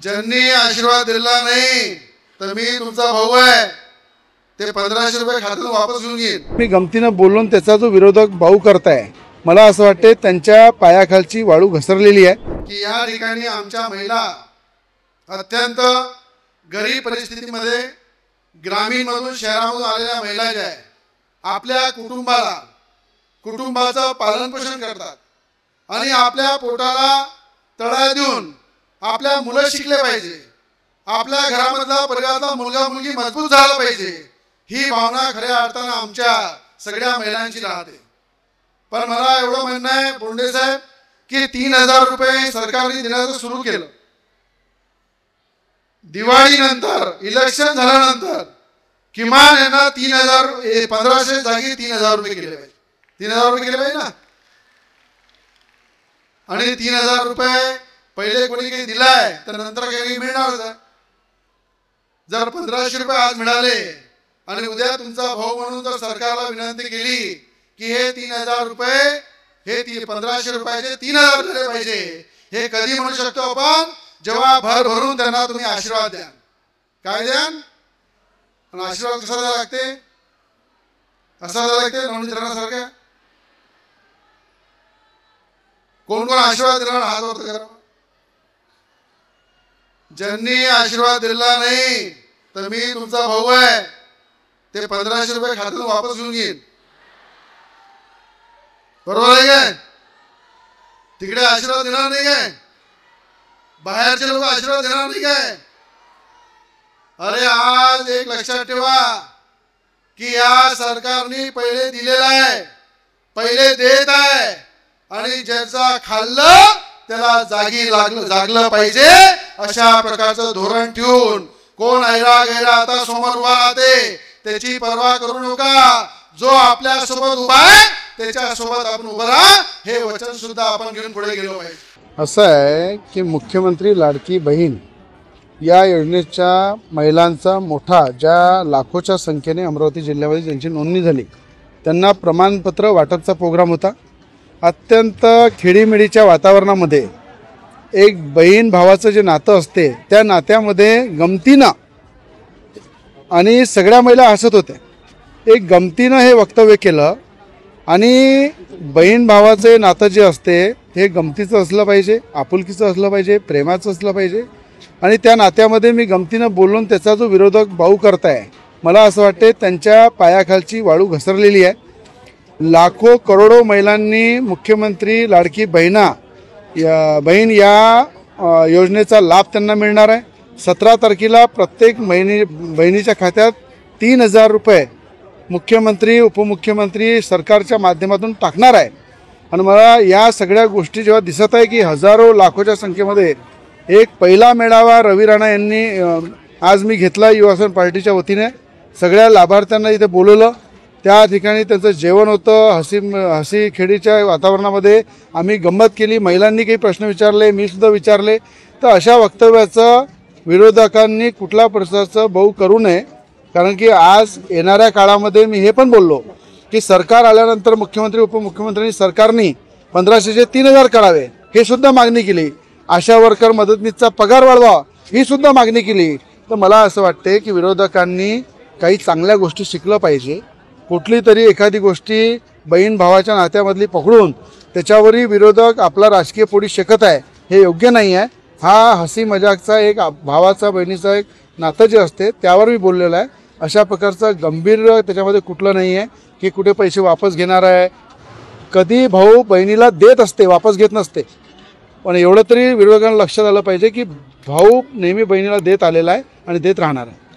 ज्यांनी आशीर्वाद दिला नाही तर मी तुमचा भाऊ आहे. ते पंधराशे रुपये खात्यातून वापस घेऊन घेईन. मी गमतीनं बोलून त्याचा जो विरोधक भाऊ करताय मला असं वाटते त्यांच्या पायाखालची वाळू घसरलेली आहे. की या ठिकाणी आमच्या महिला अत्यंत गरीब परिस्थितीमध्ये ग्रामीणमधून शहरामधून आलेल्या महिला ज्या आहे आपल्या कुटुंबाला कुटुंबाचं पालनपोषण करतात आणि आपल्या पोटाला तळा देऊन आपल्या मुलं शिकले पाहिजे. आपल्या घरामधला परिवारातला मुलगा मुलगी मजबूत झाला पाहिजे. ही भावना खऱ्या अर्थानं आमच्या सगळ्या महिलांची राहते. पण मला एवढं म्हणणं आहे बोंडे साहेब की तीन हजार रुपये सरकारने देण्याचं सुरू केलं. दिवाळीनंतर इलेक्शन झाल्यानंतर किमान यांना तीन हजार पंधराशे जागी तीन हजार रुपये केले पाहिजे. तीन हजार रुपये केले पाहिजे ना? आणि तीन हजार रुपये पहिले कोणी काही दिलाय तर नंतर काही मिळणार आहे. जर पंधराशे रुपये आज मिळाले आणि उद्या तुमचा भाऊ म्हणून जर सरकारला विनंती केली की हे तीन हजार रुपये हे ती पंधराशे रुपयाचे तीन हजार झाले पाहिजे. हे कधी म्हणू शकतो आपण? जेव्हा भर भरून त्यांना तुम्ही आशीर्वाद द्या. काय द्यान आणि आशीर्वाद कसा द्यावा लागते? असा द्यावा लागते? नवनीत कोण कोण आशीर्वाद देणार? हात वरती करा ज्यांनी आशीर्वाद दिला नाही तर मी तुमचा भाऊ आहे. ते पंधराशे रुपये खात्यातून वापस घेऊन घेईन बरोबर आहे काय? तिकडे आशीर्वाद देणार नाही काय? बाहेरचे लोक आशीर्वाद देणार नाही काय? अरे आज एक लक्षात ठेवा की या सरकारने पहिले दिलेला आहे पहिले देत आहे आणि ज्याचा खाल्लं त्याला जागी लागलं जागलं पाहिजे अशा प्रकारचं धोरण ठेवून. कोण ऐरा गैरा आता समोर उभा राहते त्याची पर्वा करू नका. जो आपल्यासोबत उभा आहे त्याच्या सोबत आपण उभं राहा. हे वचन सुद्धा आपण घेऊन पुढे गेलो पाहिजे. असं आहे की मुख्यमंत्री लाडकी बहीण या योजनेच्या महिलांचा मोठा ज्या लाखोच्या संख्येने अमरावती जिल्ह्यामध्ये ज्यांची नोंदणी झाली त्यांना प्रमाणपत्र वाटपचा प्रोग्राम होता. अत्यंत खेडीमेडीच्या वातावरणामध्ये एक बहीण भावाचं जे नातं असते त्या नात्यामध्ये गमतीनं आणि सगळ्या महिला हसत होत्या. एक गमतीनं हे वक्तव्य केलं आणि बहीण भावाचे नातं जे असते हे गमतीचं असलं पाहिजे आपुलकीचं असलं पाहिजे प्रेमाचं असलं पाहिजे आणि त्या नात्यामध्ये मी गमतीनं बोलून त्याचा जो विरोधक भाऊ करताय मला असं वाटते त्यांच्या पायाखालची वाळू घसरलेली आहे. लाखो करोडो महिलांनी मुख्यमंत्री लाडकी बहिणा या बहीण या योजनेचा लाभ त्यांना मिळणार आहे. सतरा तारखेला प्रत्येक महिनी बहिणीच्या खात्यात तीन हजार रुपये मुख्यमंत्री उपमुख्यमंत्री सरकारच्या माध्यमातून टाकणार आहे. आणि मला या सगळ्या गोष्टी जेव्हा दिसत आहे की हजारो लाखोच्या संख्येमध्ये एक पहिला मेळावा रवी राणा यांनी आज मी घेतला युवासन पार्टीच्या वतीने. सगळ्या लाभार्थ्यांना इथे बोलवलं. त्या ठिकाणी त्यांचं जेवण होतं हसी हसी खेडीच्या वातावरणामध्ये आम्ही गंमत केली. महिलांनी काही प्रश्न विचारले मी सुद्धा विचारले. तर अशा वक्तव्याचं विरोधकांनी कुठला प्रकारचं बहु करू नये. कारण की आज येणाऱ्या काळामध्ये मी हे पण बोललो की सरकार आल्यानंतर मुख्यमंत्री उपमुख्यमंत्र्यांनी सरकारनी पंधराशेचे तीन हजार काढावे हे सुद्धा मागणी केली. आशा वर्कर मदतनीसचा पगार वाढवा ही सुद्धा मागणी केली. तर मला असं वाटते की विरोधकांनी काही चांगल्या गोष्टी शिकलं पाहिजे. कुठली तरी एखादी गोष्टी बहीण भावाच्या नात्यामधली पकडून त्याच्यावरही विरोधक आपला राजकीय पोळी शेकत आहे हे योग्य नाही आहे. हा हसी मजाकचा एक भावाचा बहिणीचा एक नातं जे असते त्यावर मी बोललेलं आहे. अशा प्रकारचं गंभीर त्याच्यामध्ये कुठलं नाही आहे की कुठे पैसे वापस घेणार आहे. कधी भाऊ बहिणीला देत असते वापस घेत नसते. पण एवढं तरी विरोधकांना लक्षात आलं पाहिजे की भाऊ नेहमी बहिणीला देत आलेला आहे आणि देत राहणार आहे.